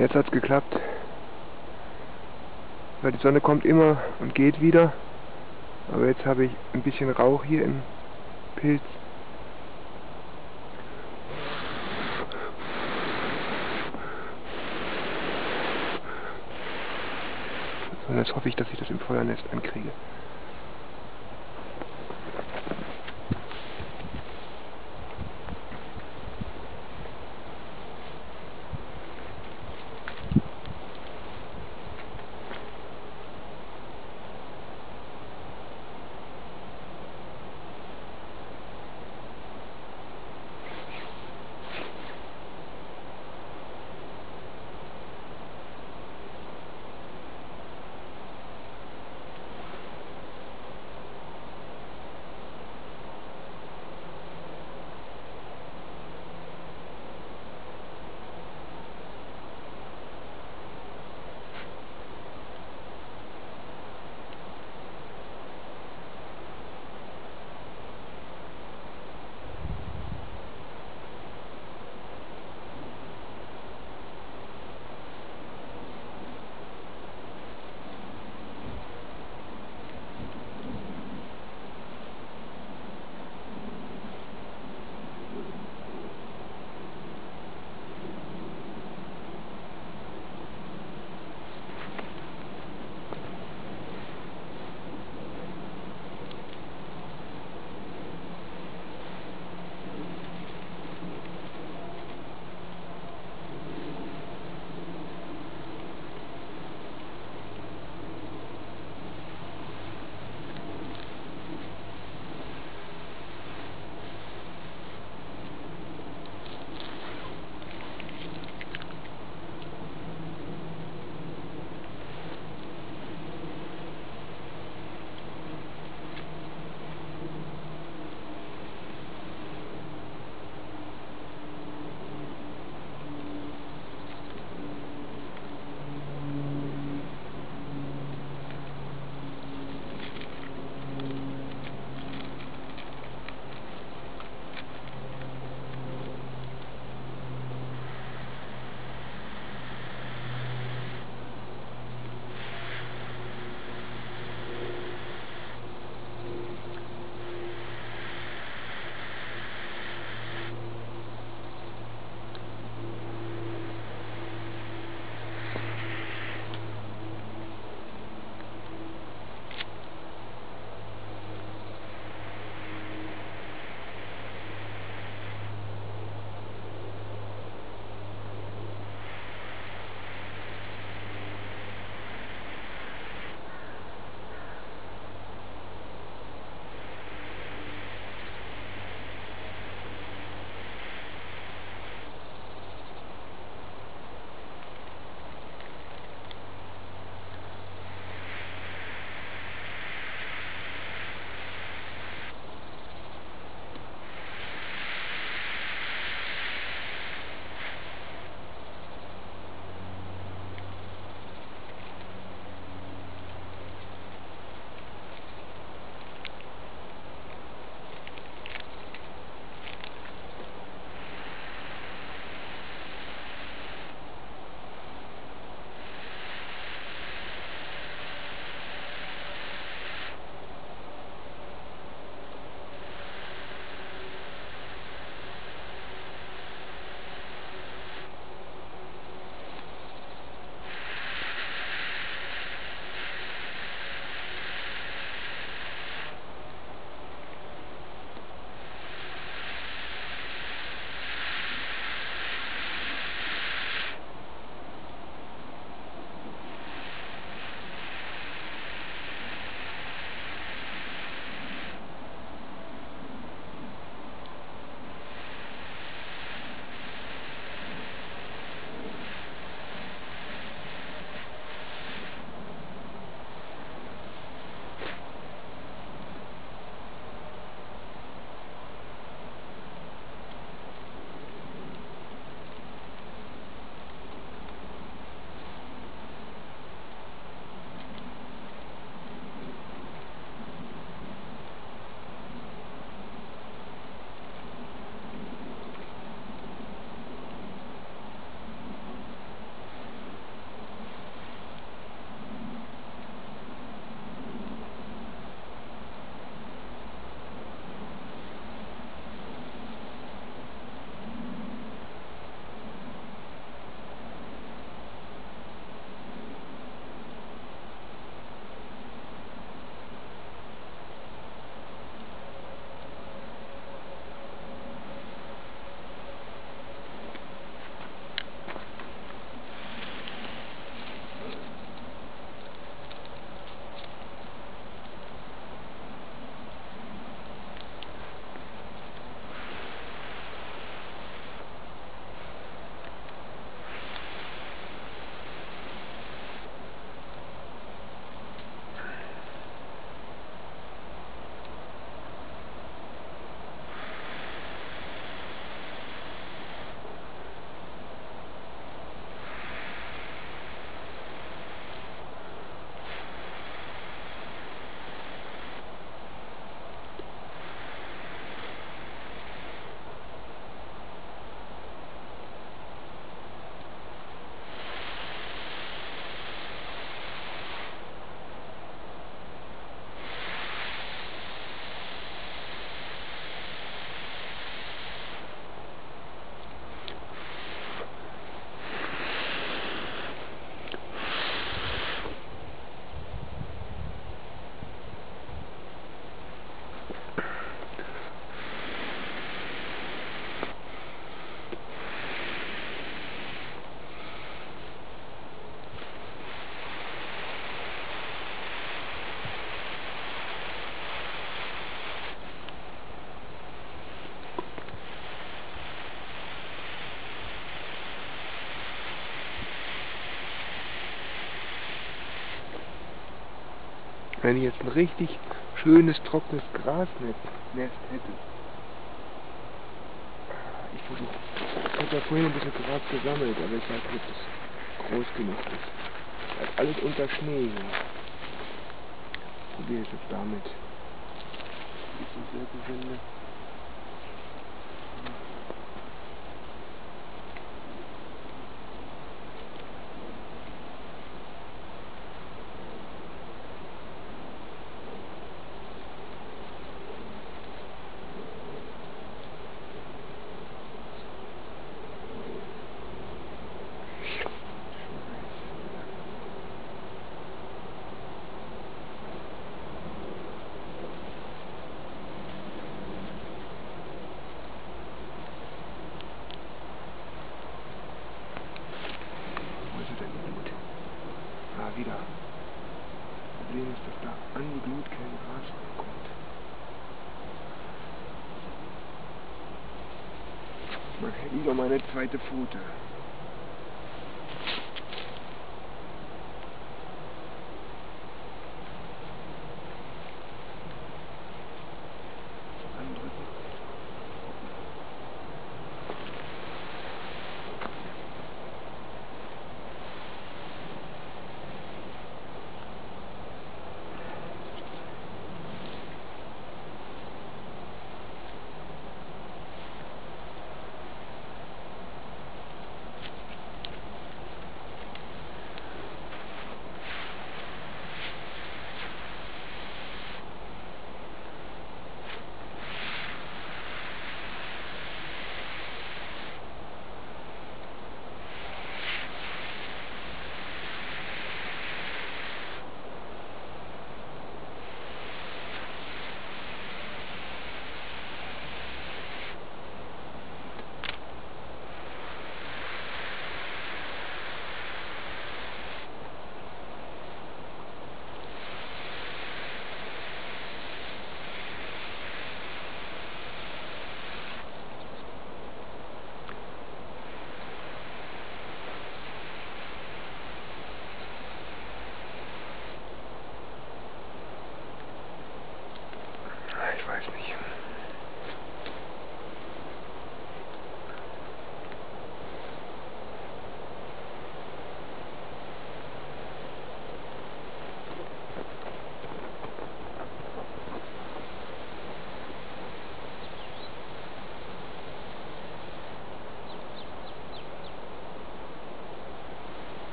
Jetzt hat's geklappt. Weil die Sonne kommt immer und geht wieder. Aber jetzt habe ich ein bisschen Rauch hier im Pilz. Und jetzt hoffe ich, dass ich das im Feuernest ankriege. Wenn ich jetzt ein richtig schönes, trockenes Grasnest Nest hätte. Ich versuche. Ich habe ja vorhin ein bisschen Gras gesammelt, aber ich weiß nicht, ob es groß genug ist. Das ist alles unter Schnee hier. Probiere ich jetzt damit. Bisschen Wirbelwinde. Wo ist sie denn, die Glut? Ah, wieder. Das Problem ist, dass da an die Glut kein Gras rankommt. Man hätte wieder meine zweite Pfote.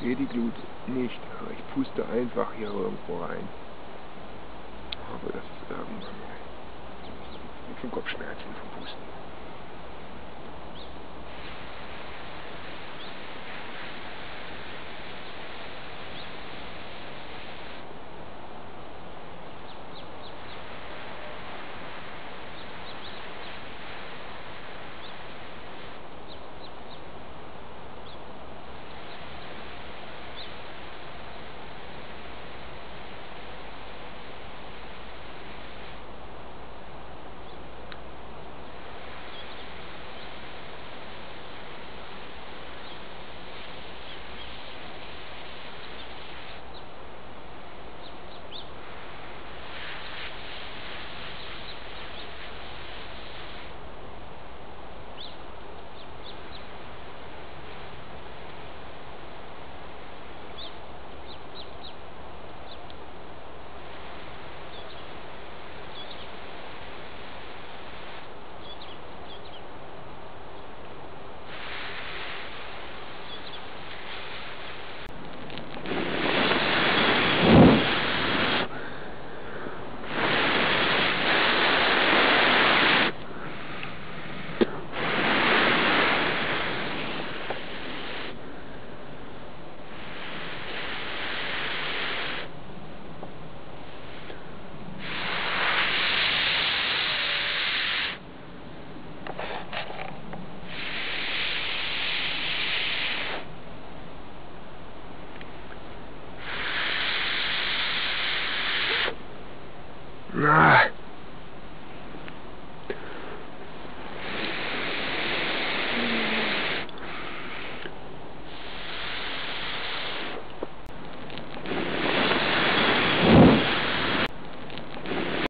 Sehe die Glut nicht, aber ich puste einfach hier irgendwo rein. Aber das ist irgendwann mal. Ich hab schon Kopfschmerzen vom Pusten.